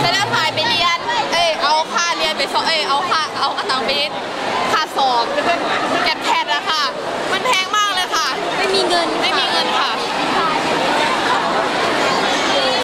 แต่ละผ่ายไปเรียน เอ้ยเอาค่าเรียนไปสอบเอ้ยเอาค่าเอากระตังไปค่าสอบ